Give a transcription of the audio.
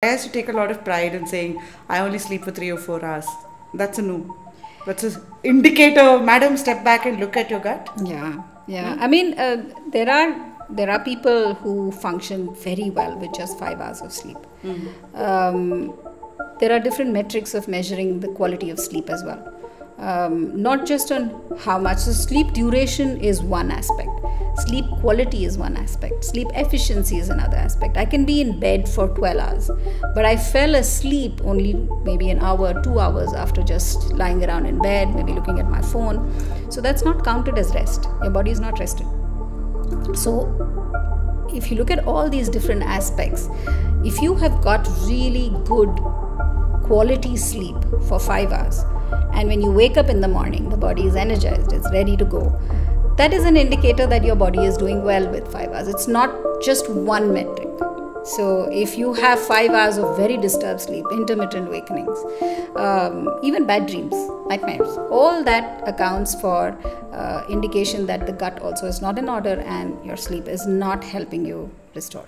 I used to take a lot of pride in saying I only sleep for three or four hours. That's a no. That's an indicator. Madam, step back and look at your gut. Yeah, yeah. I mean, uh, there are there are people who function very well with just five hours of sleep. Um, there are different metrics of measuring the quality of sleep as well. Um, not just on how much. So, sleep duration is one aspect, sleep quality is one aspect, sleep efficiency is another aspect. I can be in bed for 12 hours, but I fell asleep only maybe an hour, two hours after just lying around in bed, maybe looking at my phone. So, that's not counted as rest. Your body is not rested. So, if you look at all these different aspects, if you have got really good quality sleep for five hours, and when you wake up in the morning, the body is energized, it's ready to go, that is an indicator that your body is doing well with five hours. It's not just one metric. So, if you have five hours of very disturbed sleep, intermittent awakenings, um, even bad dreams, nightmares, all that accounts for uh, indication that the gut also is not in order and your sleep is not helping you restore.